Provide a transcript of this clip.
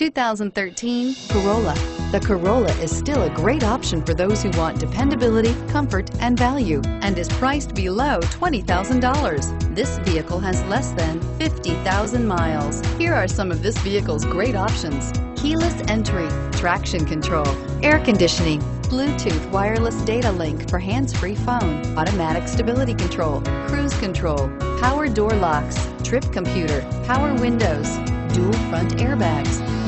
2013 Corolla. The Corolla is still a great option for those who want dependability, comfort, and value, and is priced below $20,000. This vehicle has less than 50,000 miles. Here are some of this vehicle's great options. Keyless entry, traction control, air conditioning, Bluetooth wireless data link for hands-free phone, automatic stability control, cruise control, power door locks, trip computer, power windows, dual front airbags.